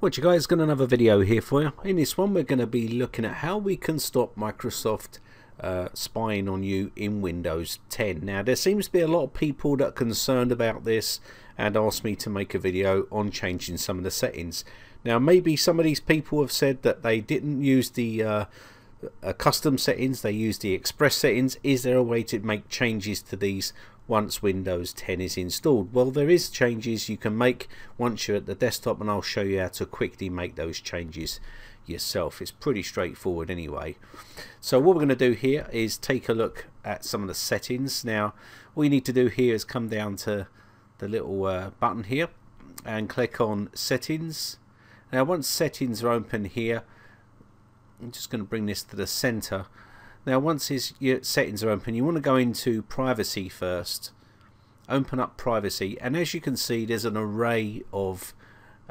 What you guys got another video here for you. In this one we're going to be looking at how we can stop Microsoft uh, spying on you in Windows 10. Now there seems to be a lot of people that are concerned about this and asked me to make a video on changing some of the settings. Now maybe some of these people have said that they didn't use the uh, uh, custom settings, they used the express settings. Is there a way to make changes to these once Windows 10 is installed? Well, there is changes you can make once you're at the desktop and I'll show you how to quickly make those changes yourself. It's pretty straightforward anyway. So what we're going to do here is take a look at some of the settings. Now, all you need to do here is come down to the little uh, button here and click on settings. Now, once settings are open here, I'm just going to bring this to the center now once his, your settings are open you want to go into privacy first. Open up privacy and as you can see there's an array of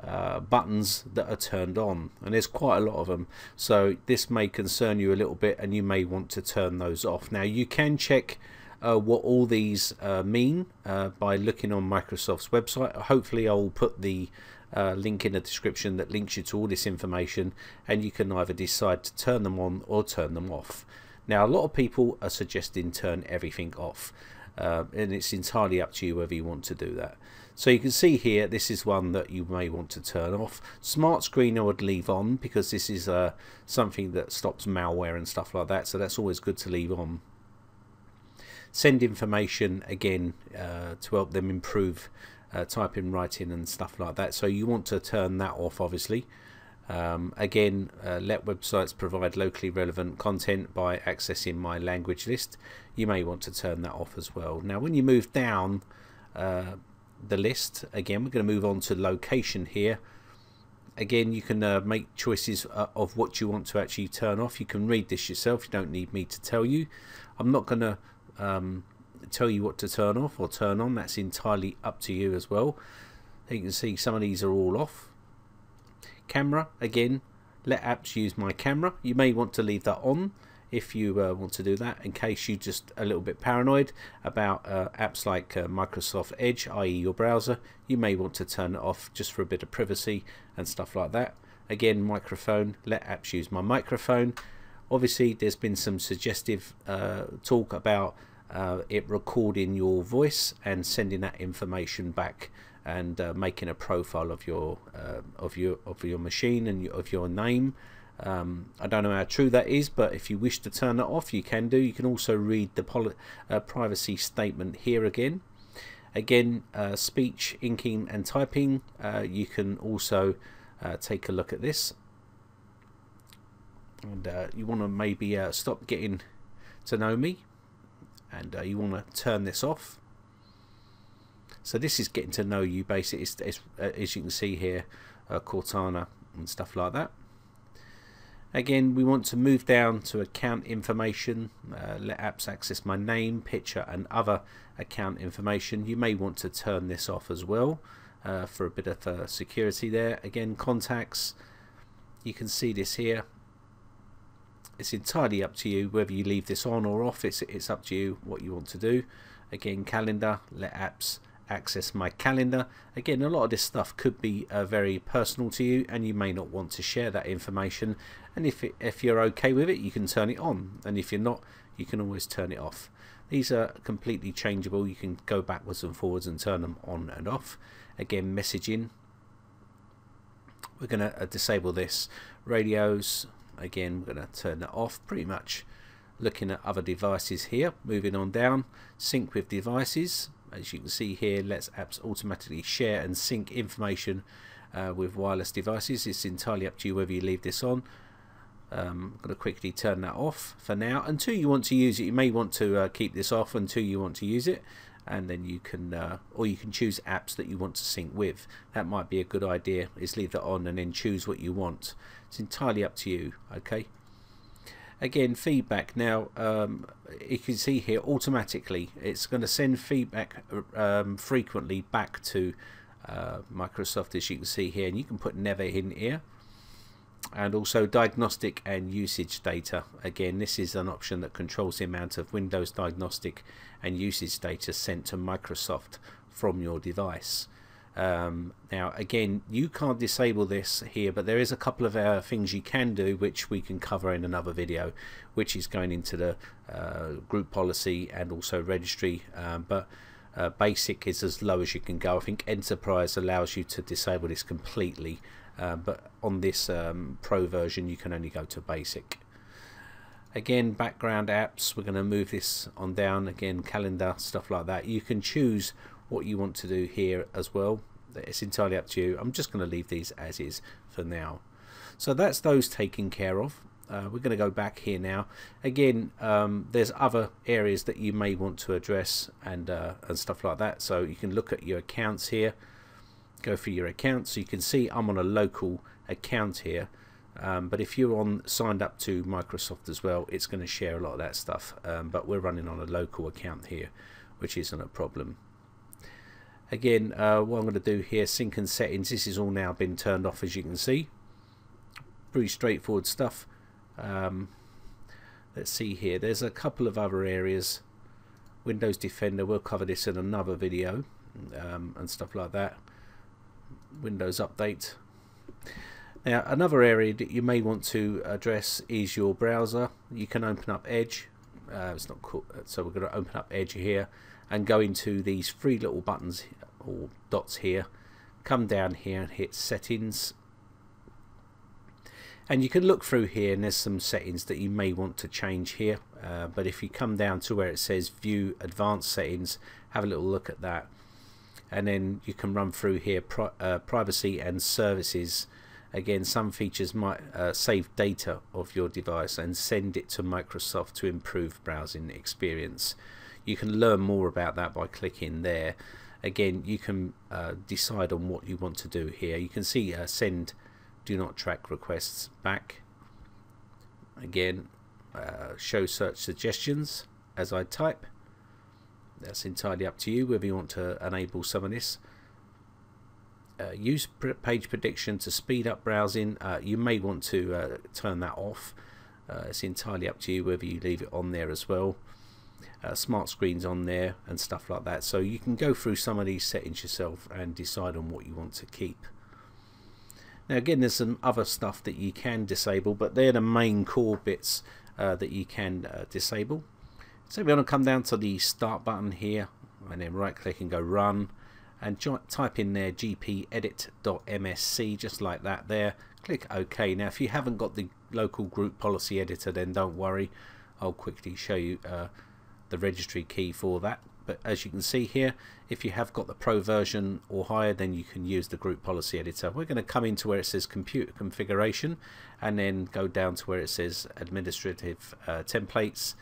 uh, buttons that are turned on and there's quite a lot of them so this may concern you a little bit and you may want to turn those off. Now you can check uh, what all these uh, mean uh, by looking on Microsoft's website. Hopefully I will put the uh, link in the description that links you to all this information and you can either decide to turn them on or turn them off now, a lot of people are suggesting turn everything off, uh, and it's entirely up to you whether you want to do that. So you can see here, this is one that you may want to turn off. Smart screen I would leave on because this is uh, something that stops malware and stuff like that, so that's always good to leave on. Send information again uh, to help them improve uh, typing, writing and stuff like that. So you want to turn that off obviously. Um, again, uh, let websites provide locally relevant content by accessing my language list. You may want to turn that off as well. Now, when you move down uh, the list, again, we're going to move on to location here. Again, you can uh, make choices uh, of what you want to actually turn off. You can read this yourself. You don't need me to tell you. I'm not going to um, tell you what to turn off or turn on. That's entirely up to you as well. You can see some of these are all off camera. Again let apps use my camera. You may want to leave that on if you uh, want to do that in case you're just a little bit paranoid about uh, apps like uh, Microsoft Edge i.e. your browser. You may want to turn it off just for a bit of privacy and stuff like that. Again microphone. Let apps use my microphone. Obviously there's been some suggestive uh, talk about uh, it recording your voice and sending that information back and uh, making a profile of your uh, of your of your machine and of your name. Um, I don't know how true that is, but if you wish to turn that off, you can do. You can also read the uh, privacy statement here again. Again, uh, speech, inking, and typing. Uh, you can also uh, take a look at this, and you want to maybe stop getting to know me, and you want to turn this off so this is getting to know you basically, it's, it's, uh, as you can see here, uh, Cortana and stuff like that. Again, we want to move down to account information, uh, let apps access my name, picture and other account information. You may want to turn this off as well uh, for a bit of uh, security there. Again, contacts, you can see this here. It's entirely up to you whether you leave this on or off. It's, it's up to you what you want to do. Again, calendar, let apps access my calendar. Again, a lot of this stuff could be uh, very personal to you and you may not want to share that information. And if, it, if you're okay with it, you can turn it on. And if you're not, you can always turn it off. These are completely changeable. You can go backwards and forwards and turn them on and off. Again, messaging. We're going to uh, disable this. Radios, again, we're going to turn that off pretty much looking at other devices here moving on down sync with devices as you can see here lets apps automatically share and sync information uh, with wireless devices. It's entirely up to you whether you leave this on. Um, I'm going to quickly turn that off for now. Until you want to use it. You may want to uh, keep this off until you want to use it. And then you can uh, or you can choose apps that you want to sync with. That might be a good idea. Is leave that on and then choose what you want. It's entirely up to you okay again feedback. Now um, you can see here automatically it's going to send feedback um, frequently back to uh, Microsoft as you can see here and you can put never in here. And also diagnostic and usage data. Again this is an option that controls the amount of Windows diagnostic and usage data sent to Microsoft from your device um, now again you can't disable this here but there is a couple of uh, things you can do which we can cover in another video which is going into the uh, group policy and also registry. Um, but uh, basic is as low as you can go. I think enterprise allows you to disable this completely uh, but on this um, pro version you can only go to basic. Again background apps we're going to move this on down. Again calendar stuff like that. You can choose what you want to do here as well. It's entirely up to you. I'm just going to leave these as is for now. So that's those taken care of. Uh, we're going to go back here now. Again um, there's other areas that you may want to address and uh, and stuff like that. So you can look at your accounts here. Go for your account so you can see I'm on a local account here. Um, but if you're on signed up to Microsoft as well it's going to share a lot of that stuff. Um, but we're running on a local account here which isn't a problem again uh, what I'm going to do here sync and settings this is all now been turned off as you can see. Pretty straightforward stuff. Um, let's see here. There's a couple of other areas. Windows Defender we'll cover this in another video um, and stuff like that. Windows Update. Now another area that you may want to address is your browser. You can open up Edge. Uh, it's not cool so we're going to open up Edge here and go into these three little buttons or dots here. Come down here and hit settings. And you can look through here and there's some settings that you may want to change here. Uh, but if you come down to where it says view advanced settings have a little look at that. And then you can run through here pri uh, privacy and services. Again some features might uh, save data of your device and send it to Microsoft to improve browsing experience you can learn more about that by clicking there. Again you can uh, decide on what you want to do here. You can see uh, send do not track requests back. Again uh, show search suggestions as I type. That's entirely up to you whether you want to enable some of this. Uh, use page prediction to speed up browsing. Uh, you may want to uh, turn that off. Uh, it's entirely up to you whether you leave it on there as well uh, smart screens on there and stuff like that. So you can go through some of these settings yourself and decide on what you want to keep. Now again there's some other stuff that you can disable but they're the main core bits uh, that you can uh, disable. So we're going to come down to the start button here and then right click and go run and type in there gpedit.msc just like that there. Click OK. Now if you haven't got the local group policy editor then don't worry. I'll quickly show you uh, the registry key for that. But as you can see here if you have got the pro version or higher then you can use the group policy editor. We're going to come into where it says computer configuration and then go down to where it says administrative uh, templates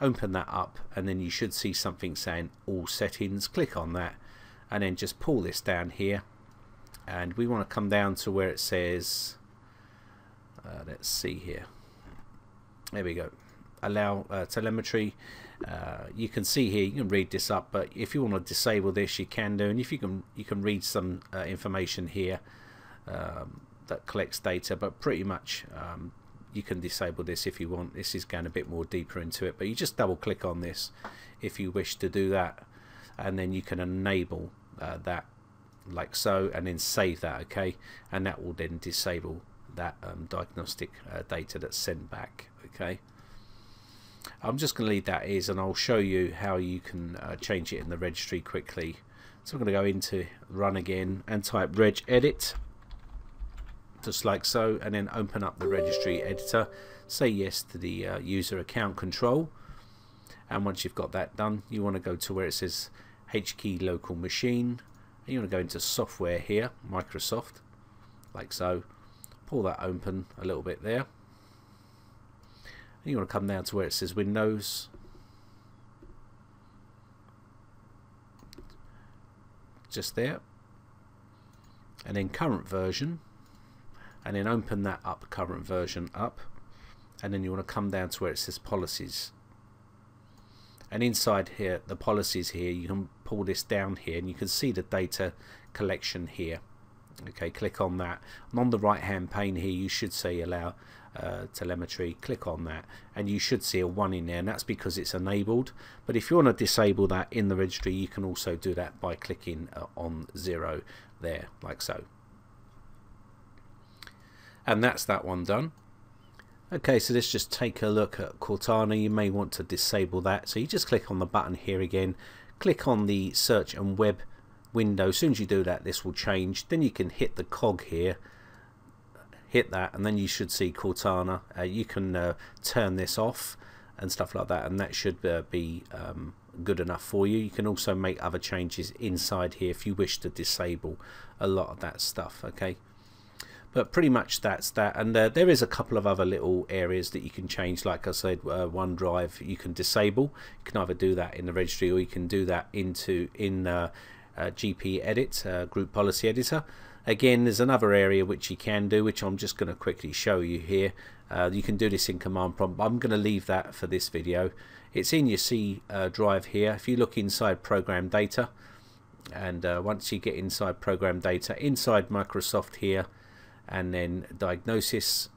open that up and then you should see something saying all settings. Click on that and then just pull this down here. And we want to come down to where it says uh, let's see here. There we go allow uh, telemetry. Uh, you can see here you can read this up but if you want to disable this you can do and if you can you can read some uh, information here um, that collects data but pretty much um, you can disable this if you want. This is going a bit more deeper into it but you just double click on this if you wish to do that and then you can enable uh, that like so and then save that okay? And that will then disable that um, diagnostic uh, data that's sent back okay I'm just going to leave that as and I'll show you how you can uh, change it in the registry quickly. So I'm going to go into run again and type regedit just like so and then open up the registry editor. Say yes to the uh, user account control. And once you've got that done you want to go to where it says HKey local machine. And you want to go into software here Microsoft like so. Pull that open a little bit there you want to come down to where it says Windows? Just there. And then current version. And then open that up current version up. And then you want to come down to where it says policies. And inside here the policies here you can pull this down here and you can see the data collection here. Okay click on that. And on the right hand pane here you should say allow uh, telemetry click on that and you should see a 1 in there and that's because it's enabled. But if you want to disable that in the registry you can also do that by clicking uh, on 0 there like so. And that's that one done. Okay so let's just take a look at Cortana. You may want to disable that. So you just click on the button here again. Click on the search and web window. As soon as you do that this will change. Then you can hit the cog here hit that and then you should see Cortana. Uh, you can uh, turn this off and stuff like that and that should uh, be um, good enough for you. You can also make other changes inside here if you wish to disable a lot of that stuff okay? But pretty much that's that and uh, there is a couple of other little areas that you can change. Like I said uh, OneDrive you can disable. You can either do that in the registry or you can do that into in uh, uh GP edit uh, group policy editor again there's another area which you can do which I'm just going to quickly show you here. Uh, you can do this in command prompt I'm going to leave that for this video. It's in your C drive here. If you look inside program data and once you get inside program data inside Microsoft here and then diagnosis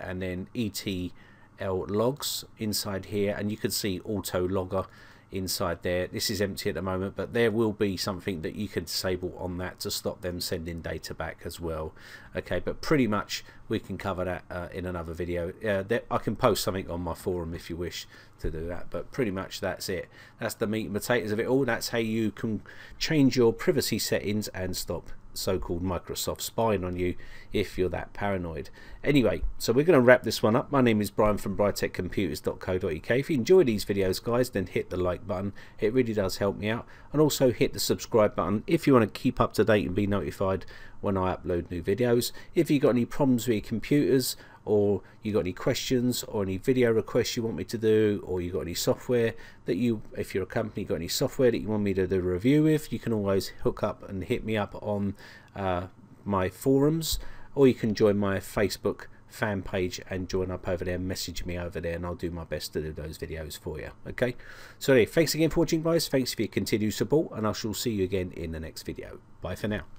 and then ETL logs inside here and you can see auto logger inside there. This is empty at the moment but there will be something that you can disable on that to stop them sending data back as well. Okay but pretty much we can cover that uh, in another video. Uh, I can post something on my forum if you wish to do that but pretty much that's it. That's the meat and potatoes of it all. That's how you can change your privacy settings and stop so-called Microsoft spying on you if you're that paranoid. Anyway, so we're going to wrap this one up. My name is Brian from briteccomputers.co.uk. If you enjoy these videos, guys, then hit the like button. It really does help me out. And also hit the subscribe button if you want to keep up to date and be notified when I upload new videos. If you've got any problems with your computers or you got any questions or any video requests you want me to do or you got any software that you if you're a company got any software that you want me to do a review with you can always hook up and hit me up on uh, my forums or you can join my Facebook fan page and join up over there message me over there and I'll do my best to do those videos for you okay? So anyway, thanks again for watching guys. Thanks for your continued support and I shall see you again in the next video. Bye for now